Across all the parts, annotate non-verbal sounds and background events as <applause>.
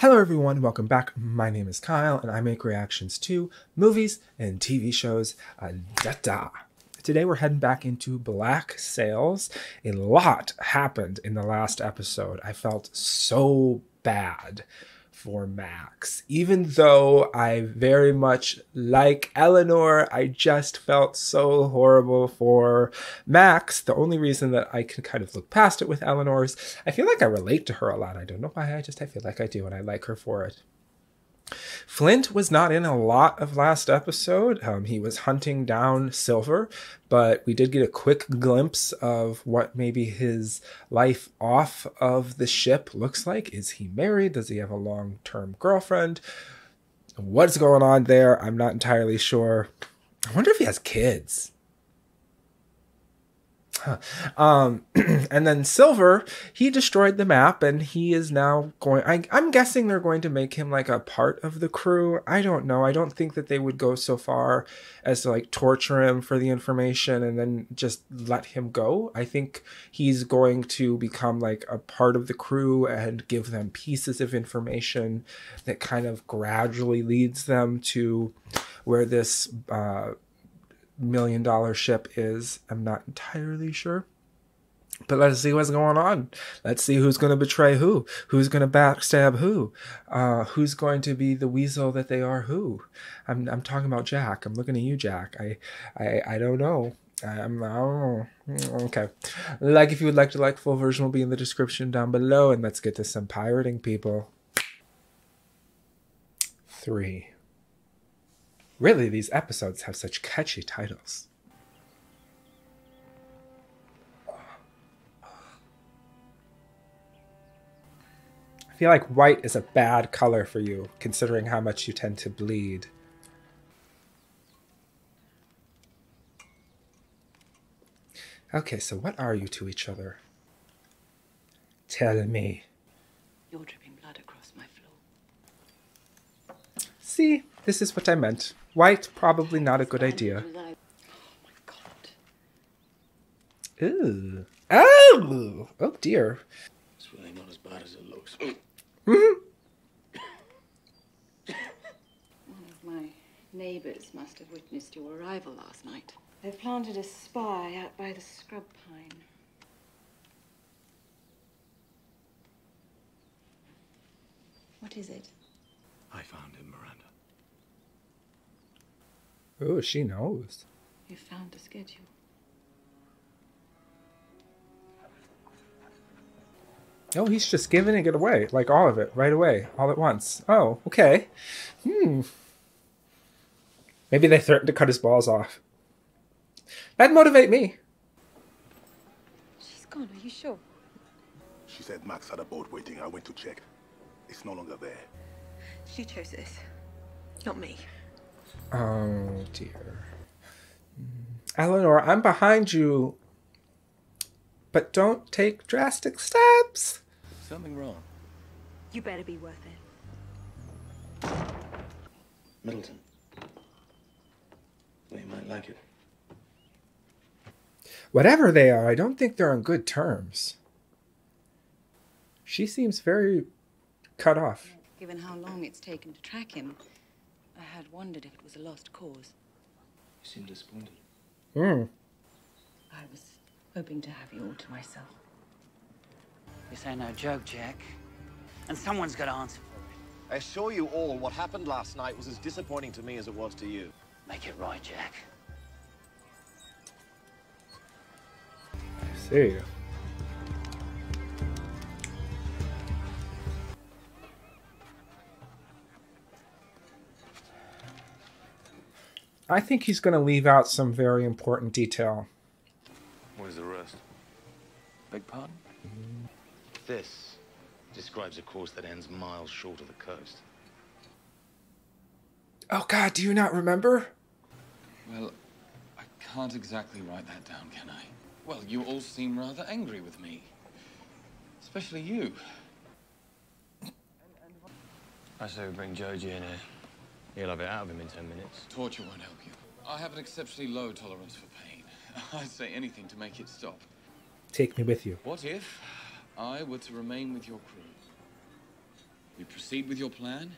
Hello, everyone. Welcome back. My name is Kyle, and I make reactions to movies and TV shows. Uh, da da. Today, we're heading back into Black Sails. A lot happened in the last episode. I felt so bad for Max. Even though I very much like Eleanor, I just felt so horrible for Max. The only reason that I can kind of look past it with Eleanor is I feel like I relate to her a lot. I don't know why, I just I feel like I do and I like her for it. Flint was not in a lot of last episode. Um, he was hunting down Silver, but we did get a quick glimpse of what maybe his life off of the ship looks like. Is he married? Does he have a long term girlfriend? What's going on there? I'm not entirely sure. I wonder if he has kids. Um, <clears throat> and then Silver, he destroyed the map and he is now going. I, I'm guessing they're going to make him like a part of the crew. I don't know. I don't think that they would go so far as to like torture him for the information and then just let him go. I think he's going to become like a part of the crew and give them pieces of information that kind of gradually leads them to where this. Uh, million dollar ship is. I'm not entirely sure. But let's see what's going on. Let's see who's going to betray who. Who's going to backstab who. Uh, who's going to be the weasel that they are who. I'm, I'm talking about Jack. I'm looking at you, Jack. I, I, I don't know. I'm, know. Okay. Like if you would like to like, full version will be in the description down below. And let's get to some pirating, people. Three. Really, these episodes have such catchy titles. I feel like white is a bad color for you, considering how much you tend to bleed. Okay, so what are you to each other? Tell me. You're dripping See, this is what I meant. White, probably not a good idea. Oh my god. Ooh. Oh! Oh dear. It's really not as bad as it looks. One of my neighbours must have witnessed your arrival last night. They've planted a spy out by the scrub pine. What is it? I found him, Miranda. Oh, she knows. You found the schedule. Oh, he's just giving it away, like all of it, right away, all at once. Oh, okay. Hmm. Maybe they threatened to cut his balls off. That'd motivate me. She's gone, are you sure? She said Max had a boat waiting. I went to check. It's no longer there. She chose this, not me. Oh dear. Eleanor, I'm behind you. But don't take drastic steps. Something wrong. You better be worth it. Middleton. They might like it. Whatever they are, I don't think they're on good terms. She seems very cut off. Given how long it's taken to track him, I had wondered if it was a lost cause. You seem disappointed. Hmm. I was hoping to have you all to myself. This ain't no joke, Jack. And someone's got to answer for it. I assure you all, what happened last night was as disappointing to me as it was to you. Make it right, Jack. I see. I think he's going to leave out some very important detail. Where's the rest? Beg pardon? This describes a course that ends miles short of the coast. Oh God, do you not remember? Well, I can't exactly write that down, can I? Well, you all seem rather angry with me. Especially you. I say we bring Joji in here. He'll have it out of him in ten minutes. Torture won't help you. I have an exceptionally low tolerance for pain. <laughs> I'd say anything to make it stop. Take me with you. What if I were to remain with your crew? We proceed with your plan.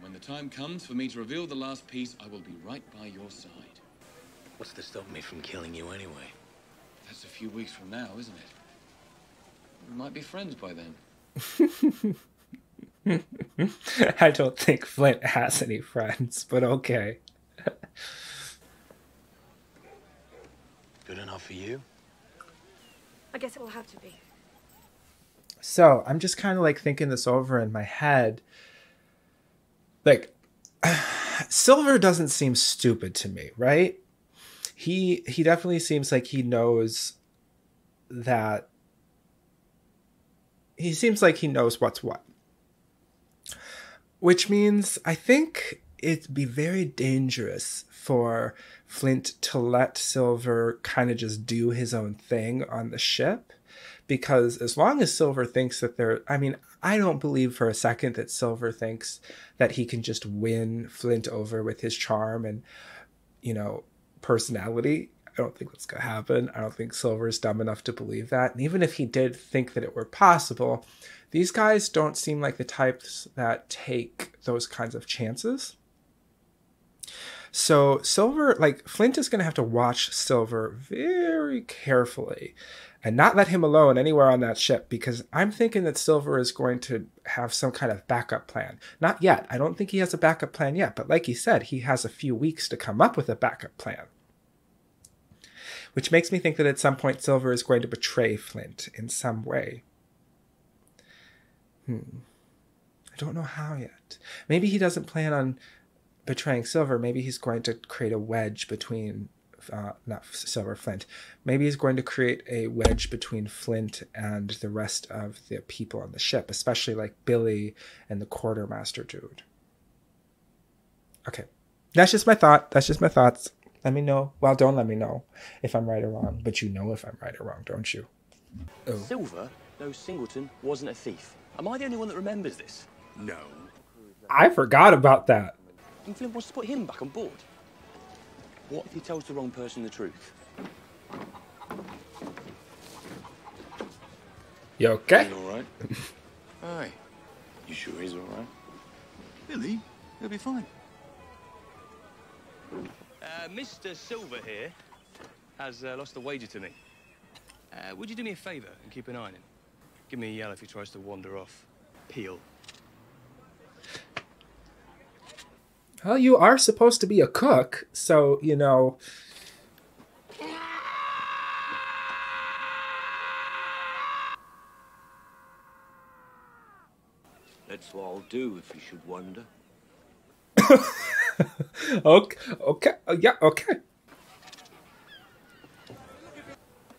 When the time comes for me to reveal the last piece, I will be right by your side. What's to stop me from killing you anyway? That's a few weeks from now, isn't it? We might be friends by then. <laughs> <laughs> I don't think Flint has any friends, but okay. Good enough for you? I guess it will have to be. So I'm just kind of like thinking this over in my head. Like, <sighs> Silver doesn't seem stupid to me, right? He he definitely seems like he knows that. He seems like he knows what's what. Which means I think it'd be very dangerous for Flint to let Silver kind of just do his own thing on the ship because as long as Silver thinks that they're, I mean, I don't believe for a second that Silver thinks that he can just win Flint over with his charm and, you know, personality. I don't think that's going to happen. I don't think Silver is dumb enough to believe that. And even if he did think that it were possible, these guys don't seem like the types that take those kinds of chances. So Silver, like Flint is going to have to watch Silver very carefully and not let him alone anywhere on that ship because I'm thinking that Silver is going to have some kind of backup plan. Not yet. I don't think he has a backup plan yet, but like he said, he has a few weeks to come up with a backup plan. Which makes me think that at some point Silver is going to betray Flint in some way. Hmm. I don't know how yet. Maybe he doesn't plan on betraying Silver. Maybe he's going to create a wedge between uh, not Silver Flint. Maybe he's going to create a wedge between Flint and the rest of the people on the ship, especially like Billy and the quartermaster dude. Okay, that's just my thought. That's just my thoughts. Let me know. Well, don't let me know if I'm right or wrong, but you know if I'm right or wrong, don't you? Oh. Silver, no Singleton, wasn't a thief. Am I the only one that remembers this? No. I forgot about that. And Flint wants to put him back on board. What if he tells the wrong person the truth? You okay? He's all right. <laughs> Aye. You sure he's all right? Billy, he'll be fine. Uh, Mr. Silver here has uh, lost a wager to me. Uh, would you do me a favour and keep an eye on him? Give me a yell if he tries to wander off. Peel. Well, you are supposed to be a cook, so, you know. That's what I'll do if you should wonder. <laughs> okay, okay, uh, yeah, okay.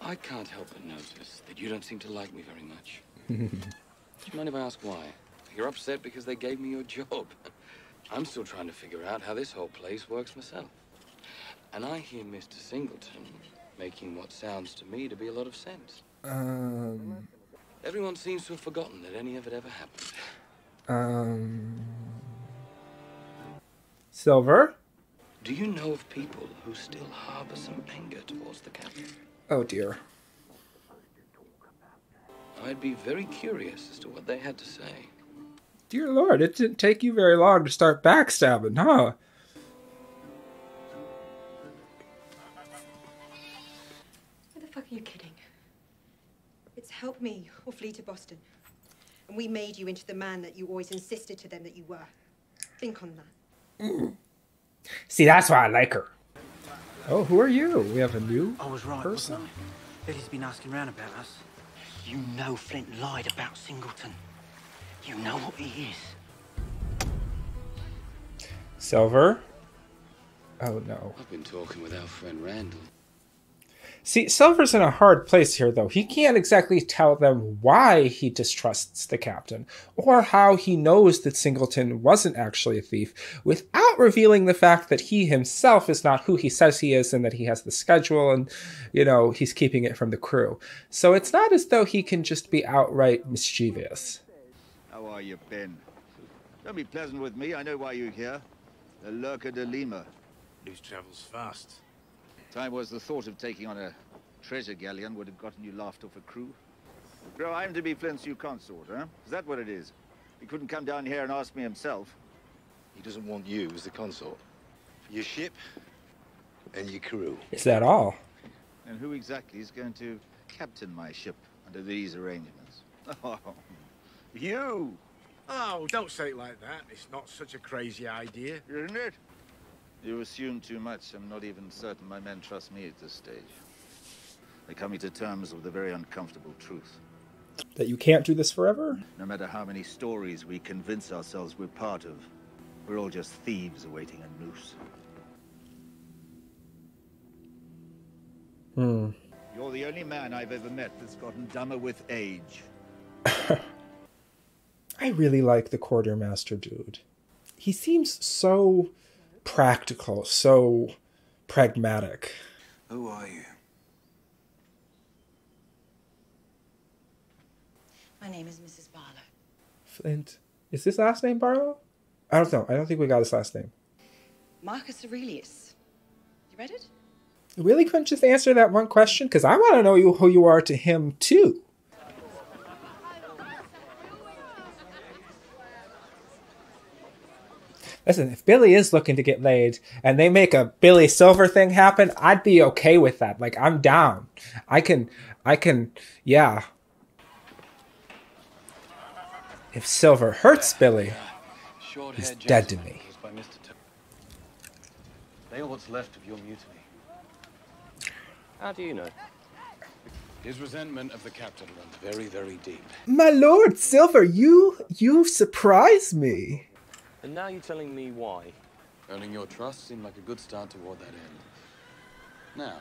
I can't help but notice that you don't seem to like me very much. <laughs> Do you mind if I ask why? You're upset because they gave me your job. I'm still trying to figure out how this whole place works myself. And I hear Mr. Singleton making what sounds to me to be a lot of sense. Um, Everyone seems to have forgotten that any of it ever happened. um. Silver? Do you know of people who still harbor some anger towards the captain? Oh dear. I'd be very curious as to what they had to say. Dear Lord, it didn't take you very long to start backstabbing, huh? Why the fuck are you kidding? It's help me or flee to Boston. And we made you into the man that you always insisted to them that you were. Think on that. Mm. See, that's why I like her. Oh, who are you? We have a new I was right, person. wasn't I? Billy's been asking around about us. You know Flint lied about Singleton. You know what he is. Silver? Oh no. I've been talking with our friend Randall. See, Silver's in a hard place here, though. He can't exactly tell them why he distrusts the captain, or how he knows that Singleton wasn't actually a thief, without revealing the fact that he himself is not who he says he is and that he has the schedule and, you know, he's keeping it from the crew. So it's not as though he can just be outright mischievous. How are you, Ben? Don't be pleasant with me. I know why you're here. The Urca de Lima. News travels fast. Time was the thought of taking on a treasure galleon would have gotten you laughed off a crew. Bro, I'm to be Flint's new consort, huh? Is that what it is? He couldn't come down here and ask me himself. He doesn't want you as the consort. Your ship and your crew. Is that all? And who exactly is going to captain my ship under these arrangements? <laughs> Oh, you! Oh, don't say it like that. It's not such a crazy idea. Isn't it? You assume too much. I'm not even certain my men trust me at this stage. They're coming to terms with a very uncomfortable truth. That you can't do this forever? No matter how many stories we convince ourselves we're part of, we're all just thieves awaiting a noose. Hmm. You're the only man I've ever met that's gotten dumber with age. <laughs> I really like the quartermaster dude. He seems so practical, so pragmatic. Who are you? My name is Mrs. Barlow. Flint. Is his last name Barlow? I don't know. I don't think we got his last name. Marcus Aurelius. You read it? You really couldn't just answer that one question? Because I want to know you, who you are to him, too. Listen, if Billy is looking to get laid and they make a Billy Silver thing happen, I'd be okay with that. Like I'm down. I can I can yeah. If Silver hurts Billy, he's dead to me. By they are what's left of your mutiny. How do you know? His resentment of the captain runs very, very deep. My lord, Silver, you you surprise me. And now you're telling me why? Earning your trust seemed like a good start toward that end. Now,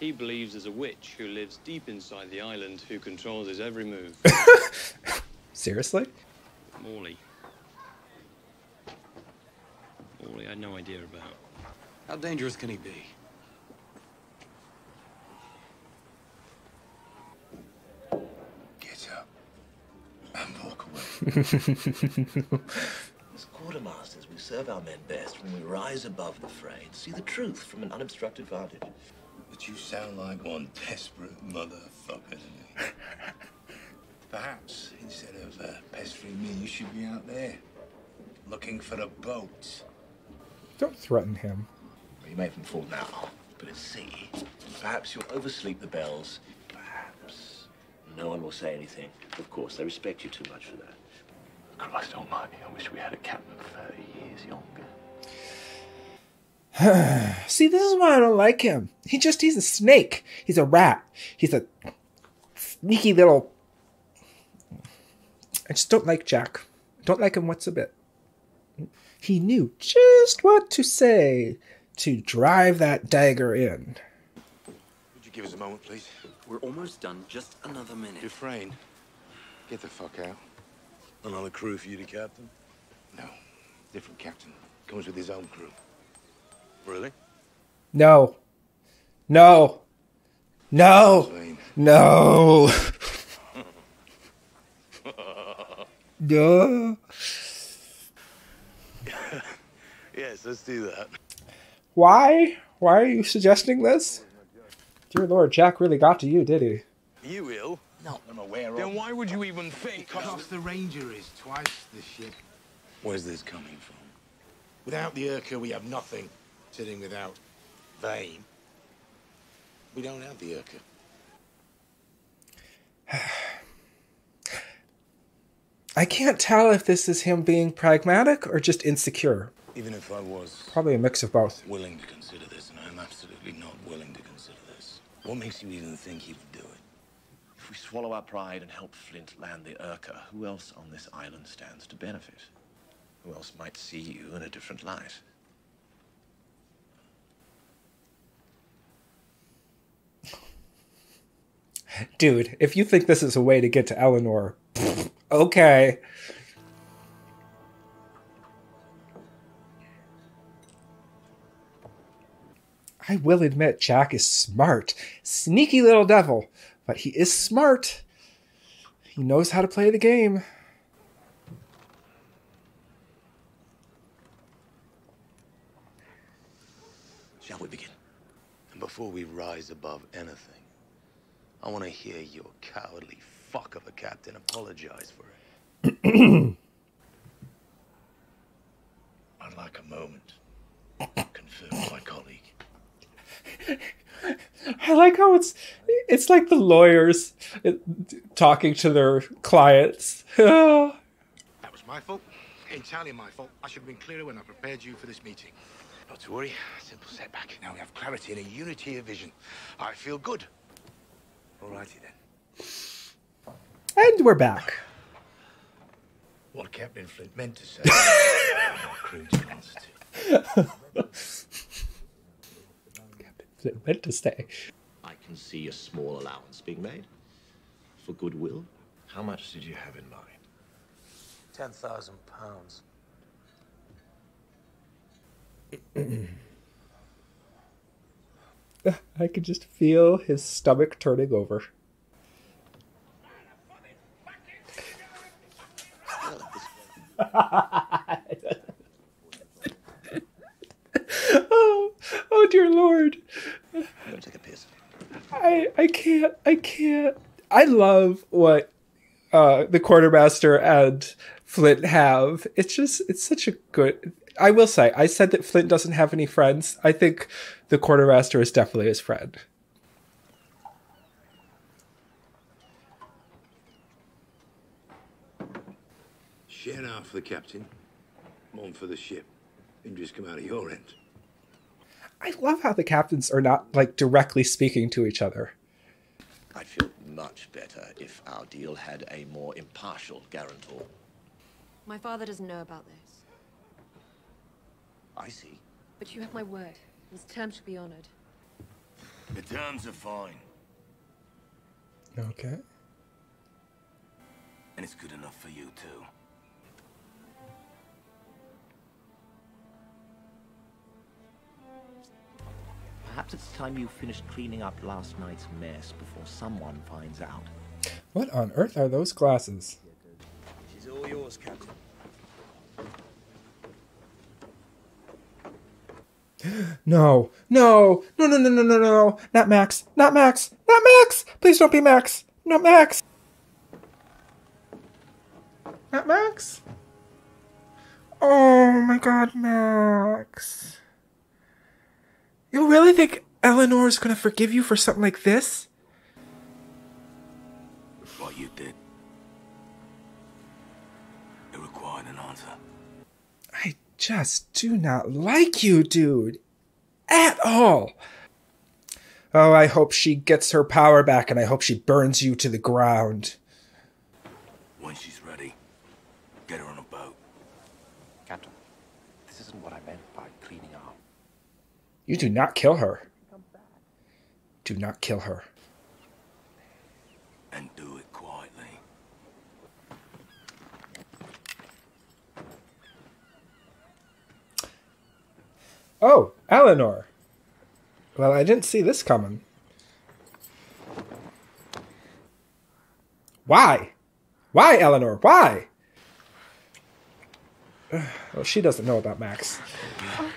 He believes there's a witch who lives deep inside the island who controls his every move. <laughs> Seriously? Morley. Morley I had no idea about. how dangerous can he be? Get up and walk away. <laughs> As quartermasters, we serve our men best when we rise above the fray and see the truth from an unobstructed vantage. But you sound like one desperate motherfucker to me. <laughs> Perhaps instead of uh, pestering me, you should be out there looking for a boat. Don't threaten him. Well, you may have them fall now, but at sea, perhaps you'll oversleep the bells. Perhaps. No one will say anything. Of course, they respect you too much for that. Christ almighty, I wish we had a captain 30 years younger. <sighs> See, this is why I don't like him. He just, he's a snake. He's a rat. He's a sneaky little. I just don't like Jack. Don't like him what's a bit. He knew just what to say to drive that dagger in. Would you give us a moment, please? We're almost done. Just another minute. Dufresne, get the fuck out. Another crew for you to captain? No, different captain. Comes with his own crew. Really? No. No. No. No. <laughs> no. <laughs> yes, let's do that. Why? Why are you suggesting this? Dear Lord, Jack really got to you, did he? You ill? No. I'm aware of. Then why would you even think? Because the Ranger is twice the ship. Where's this coming from? Without the Urca, we have nothing. Sitting without Vane, we don't have the Urca. <sighs> I can't tell if this is him being pragmatic or just insecure. Even if I was Probably a mix of both. willing to consider this, and I'm absolutely not willing to consider this. What makes you even think he would do it? If we swallow our pride and help Flint land the Urca, who else on this island stands to benefit? Who else might see you in a different light? Dude, if you think this is a way to get to Eleanor, okay. I will admit, Jack is smart. Sneaky little devil, but he is smart. He knows how to play the game. Shall we begin? And before we rise above anything, I want to hear your cowardly fuck of a captain apologize for it. <clears throat> I'd like a moment. Confer with my colleague. <laughs> I like how it's it's like the lawyers uh, talking to their clients. <laughs> That was my fault. Entirely my fault. I should have been clearer when I prepared you for this meeting. Not to worry. Simple setback. Now we have clarity and a unity of vision. I feel good. All righty then. and we're back. What Captain Flint meant to say. our crew's answer to. <laughs> It meant to stay. I can see a small allowance being made for goodwill. How much did you have in mind? Ten thousand pounds. <clears throat> I could just feel his stomach turning over. <laughs> oh, oh dear lord. I'm take a piss. I I can't I can't. I love what uh the quartermaster and Flint have. It's just it's such a good I will say, I said that Flint doesn't have any friends. I think the quartermaster is definitely his friend. Share half for the captain, one for the ship. Injuries come out of your end. I love how the captains are not like directly speaking to each other. I'd feel much better if our deal had a more impartial guarantor. My father doesn't know about this. I see. But you have my word. His terms should be honored. The terms are fine, Okay. and it's good enough for you too. Perhaps it's time you finished cleaning up last night's mess before someone finds out. What on earth are those glasses? She's all yours, Captain. <gasps> No, no, no, no, no, no, no, no, not Max, not Max, not Max! Please don't be Max, not Max! Not Max? Oh my god, Max. You really think Eleanor's gonna forgive you for something like this? What you did. It required an answer. I just do not like you, dude. At all. Oh, I hope she gets her power back and I hope she burns you to the ground. When she's ready, get her on a boat. Captain, this isn't what I meant by cleaning up. You do not kill her. Do not kill her. And do it quietly. Oh, Eleanor. Well, I didn't see this coming. Why? Why, Eleanor? Why? <sighs> Well, she doesn't know about Max. Oh,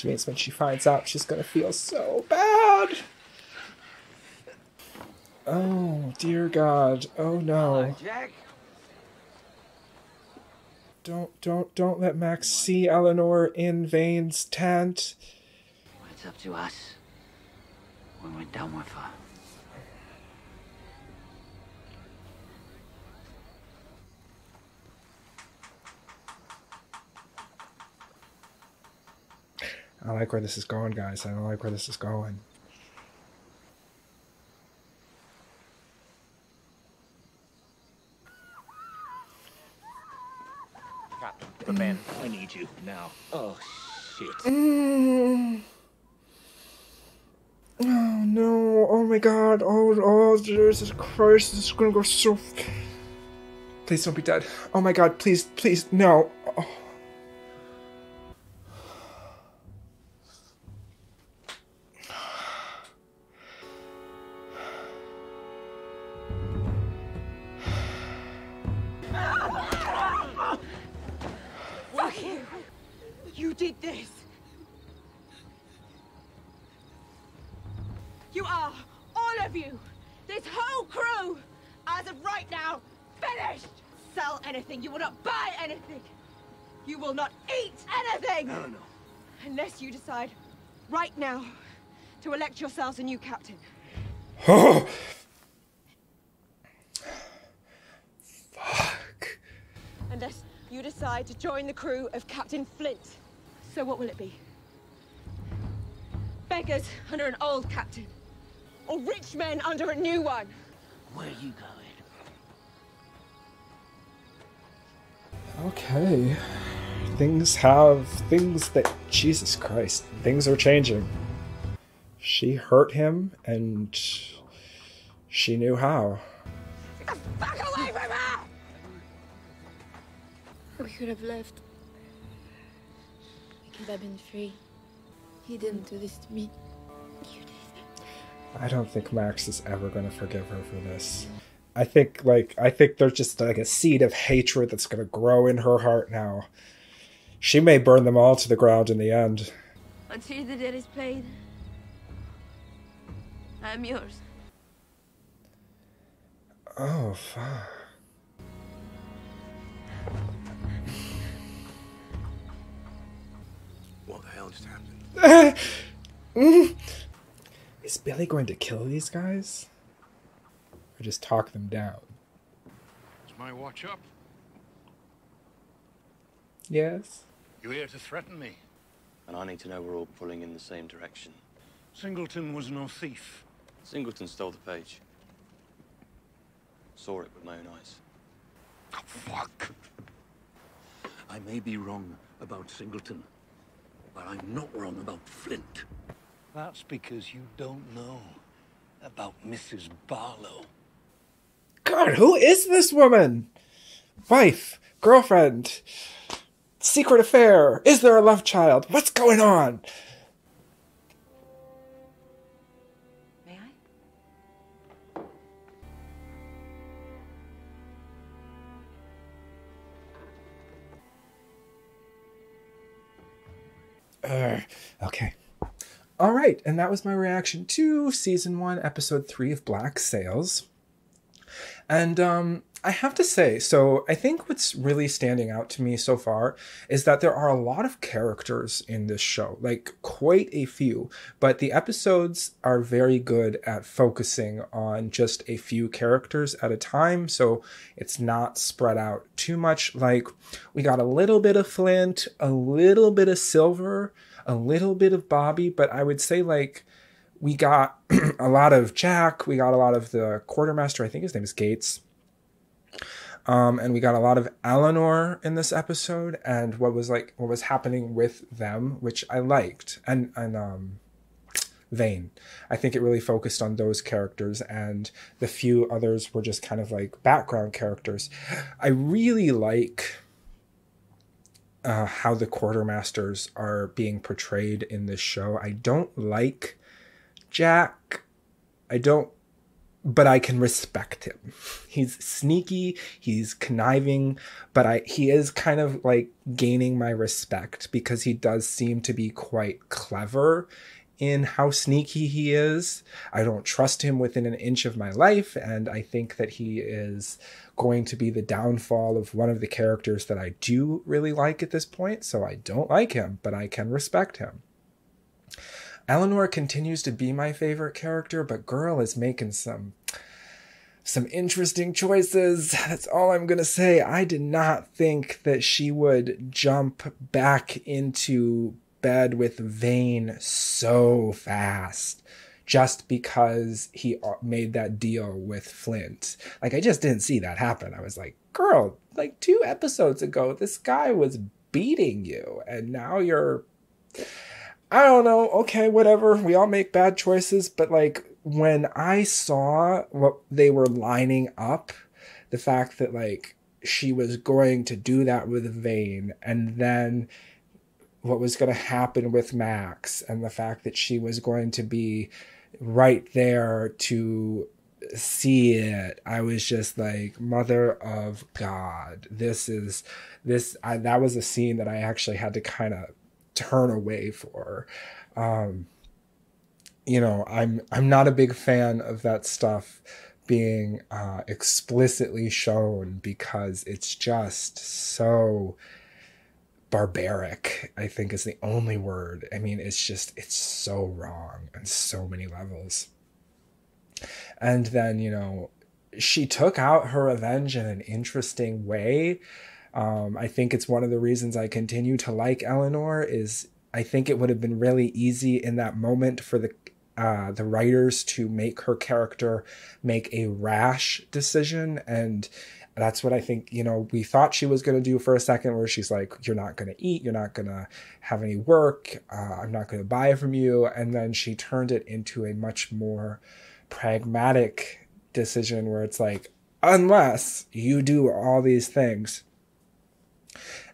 Which means when she finds out, she's gonna feel so bad. Oh, dear God. Oh, no. Jack. Don't, don't, don't let Max see Eleanor in Vane's tent. It's up to us when we're done with her. I like where this is going, guys. I don't like where this is going. Captain, the men. I need you now. Oh, shit. Mm. <sighs> Oh no! Oh my God! Oh, oh, Jesus Christ! This is gonna go so. Please don't be dead. Oh my God! Please, please, no! Oh. To yourselves a new captain. <gasps> Fuck. Unless you decide to join the crew of Captain Flint. So what will it be? Beggars under an old captain? Or rich men under a new one? Where are you going? Okay. Things have things that Jesus Christ, things are changing. She hurt him and she knew how. Back away from her! We could have left. We could have been free. He didn't do this to me. You did. I don't think Max is ever going to forgive her for this. I think like I think there's just like a seed of hatred that's going to grow in her heart now. She may burn them all to the ground in the end. Until the debt is paid, I'm yours. Oh fuck. What the hell just happened? <laughs> Is Billy going to kill these guys? Or just talk them down? Is my watch up? Yes. You here to threaten me? And I need to know we're all pulling in the same direction. Singleton was no thief. Singleton stole the page. Saw it with my own eyes. Oh, fuck. I may be wrong about Singleton, but I'm not wrong about Flint. That's because you don't know about Mrs. Barlow. God, who is this woman? Wife, girlfriend, secret affair? Is there a love child? What's going on? Uh, okay. All right, and that was my reaction to season one, episode three of Black Sails. And um, I have to say, so I think what's really standing out to me so far is that there are a lot of characters in this show, like quite a few, but the episodes are very good at focusing on just a few characters at a time. So it's not spread out too much. Like we got a little bit of Flint, a little bit of Silver, a little bit of Bobby, but I would say like we got <clears throat> a lot of Jack, we got a lot of the quartermaster, I think his name is Gates. Um, and we got a lot of Eleanor in this episode and what was like what was happening with them, which I liked. And and um Vane. I think it really focused on those characters and the few others were just kind of like background characters. I really like uh, how the quartermasters are being portrayed in this show. I don't like Jack. I don't, but I can respect him. He's sneaky, he's conniving, but I he is kind of like gaining my respect because he does seem to be quite clever in how sneaky he is. I don't trust him within an inch of my life, and I think that he is going to be the downfall of one of the characters that I do really like at this point. So I don't like him, but I can respect him. Eleanor continues to be my favorite character, but girl is making some some interesting choices. That's all I'm going to say. I did not think that she would jump back into bed with Vane so fast just because he uh, made that deal with Flint. Like, I just didn't see that happen. I was like, girl, like two episodes ago, this guy was beating you, and now you're. I don't know. Okay, whatever. We all make bad choices, but like when I saw what they were lining up, the fact that like she was going to do that with Vane, and then what was going to happen with Max, and the fact that she was going to be right there to see it i was just like mother of god this is this I, that was a scene that i actually had to kind of turn away for. Um you know i'm i'm not a big fan of that stuff being uh, explicitly shown because it's just so barbaric i think is the only word. I mean it's just it's so wrong on so many levels. And then you know she took out her revenge in an interesting way um, i think it's one of the reasons i continue to like eleanor is i think it would have been really easy in that moment for the uh, the writers to make her character make a rash decision and that's what I think, you know, we thought she was going to do for a second, where she's like, You're not going to eat, you're not going to have any work, uh, I'm not going to buy from you. And then she turned it into a much more pragmatic decision where it's like, Unless you do all these things.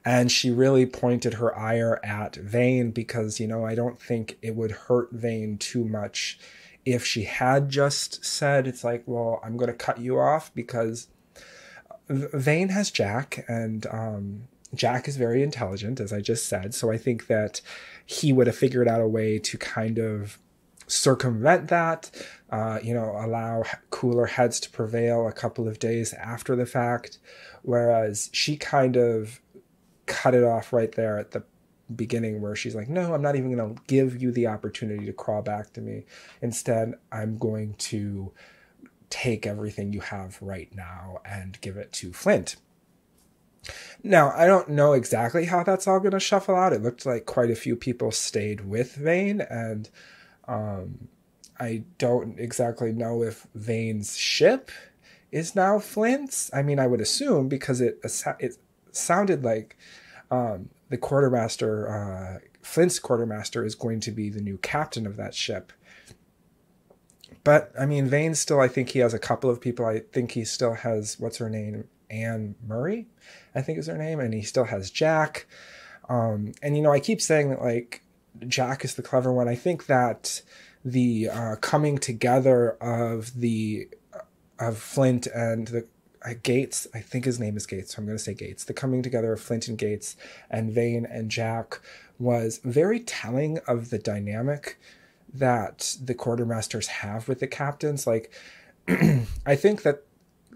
And she really pointed her ire at Vane because, you know, I don't think it would hurt Vane too much if she had just said, It's like, well, I'm going to cut you off because Vane has Jack, and um, Jack is very intelligent, as I just said. So I think that he would have figured out a way to kind of circumvent that, uh, you know, allow cooler heads to prevail a couple of days after the fact. Whereas she kind of cut it off right there at the beginning where she's like, no, I'm not even going to give you the opportunity to crawl back to me. Instead, I'm going to take everything you have right now and give it to Flint. Now, I don't know exactly how that's all going to shuffle out. It looked like quite a few people stayed with Vane, and um, I don't exactly know if Vane's ship is now Flint's. I mean, I would assume because it it sounded like um, the quartermaster, uh, Flint's quartermaster, is going to be the new captain of that ship. But I mean, Vane still, I think he has a couple of people. I think he still has, what's her name? Anne Murray, I think is her name. And he still has Jack. Um, and, you know, I keep saying that, like, Jack is the clever one. I think that the uh, coming together of the, of Flint and the, Uh, Gates, I think his name is Gates, so I'm going to say Gates. The coming together of Flint and Gates and Vane and Jack was very telling of the dynamic that the quartermasters have with the captains. Like, <clears throat> I think that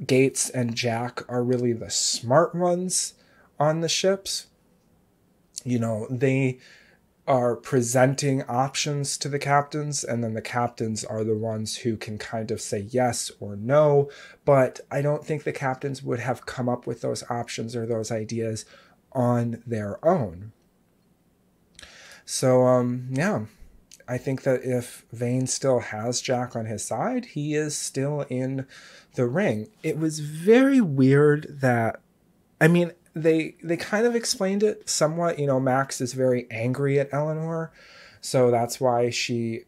Gates and Jack are really the smart ones on the ships. You know, they are presenting options to the captains, and then the captains are the ones who can kind of say yes or no. But I don't think the captains would have come up with those options or those ideas on their own. So, um, yeah, I think that if Vane still has Jack on his side, he is still in the ring. It was very weird that I mean, they they kind of explained it somewhat, you know, Max is very angry at Eleanor, so that's why she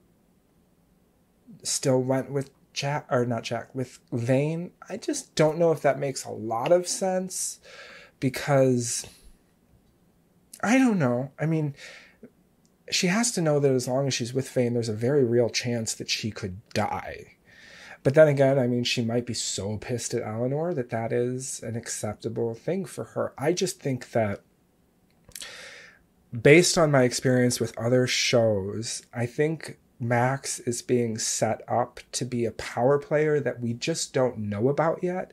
still went with Jack or not Jack with Vane. I just don't know if that makes a lot of sense because I don't know. I mean, she has to know that as long as she's with Vane, there's a very real chance that she could die. But then again, I mean, she might be so pissed at Eleanor that that is an acceptable thing for her. I just think that based on my experience with other shows, I think Max is being set up to be a power player that we just don't know about yet.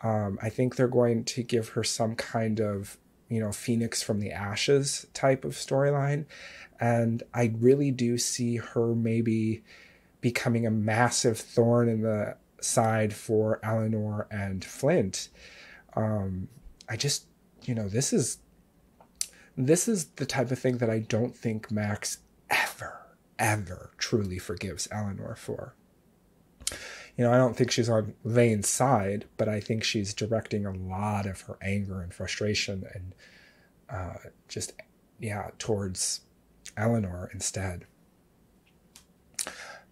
Um, I think they're going to give her some kind of, you know, Phoenix from the ashes type of storyline. And I really do see her maybe becoming a massive thorn in the side for Eleanor and Flint. Um, I just, you know, this is this is the type of thing that I don't think Max ever, ever truly forgives Eleanor for. You know, I don't think she's on Vane's side, but I think she's directing a lot of her anger and frustration and uh, just, yeah, towards Eleanor instead.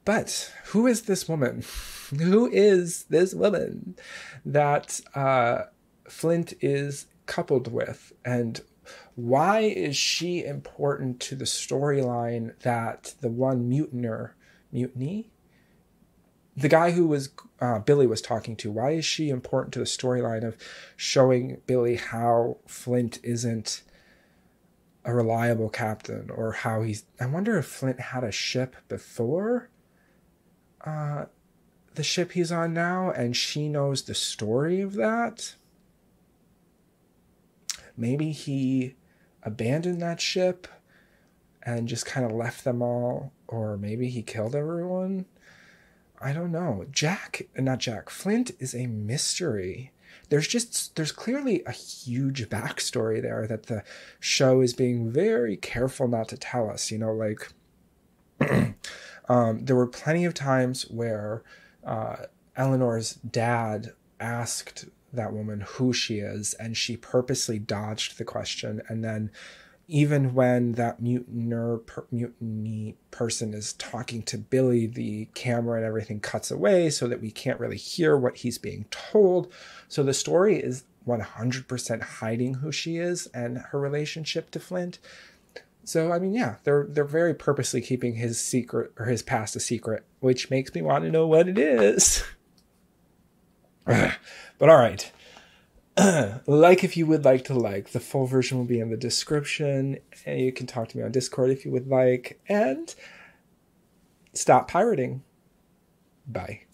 But who is this woman? <laughs> Who is this woman that uh, Flint is coupled with? And why is she important to the storyline that the one mutiner, mutiny? The guy who was uh, Billy was talking to, why is she important to the storyline of showing Billy how Flint isn't a reliable captain or how he's I wonder if Flint had a ship before uh the ship he's on now and she knows the story of that. Maybe he abandoned that ship and just kind of left them all, or maybe he killed everyone. I don't know. Jack, not Jack, Flint is a mystery. There's just, there's clearly a huge backstory there that the show is being very careful not to tell us. You know, like, <clears throat> um, there were plenty of times where uh, Eleanor's dad asked that woman who she is, and she purposely dodged the question. And then even when that mutiner, per, mutiny person is talking to Billy, the camera and everything cuts away so that we can't really hear what he's being told. So the story is 100% hiding who she is and her relationship to Flint. So I mean, yeah, they're they're very purposely keeping his secret or his past a secret, which makes me want to know what it is. <sighs> but all right. <clears throat> like if you would like to like. The full version will be in the description. And you can talk to me on Discord if you would like. And stop pirating. Bye.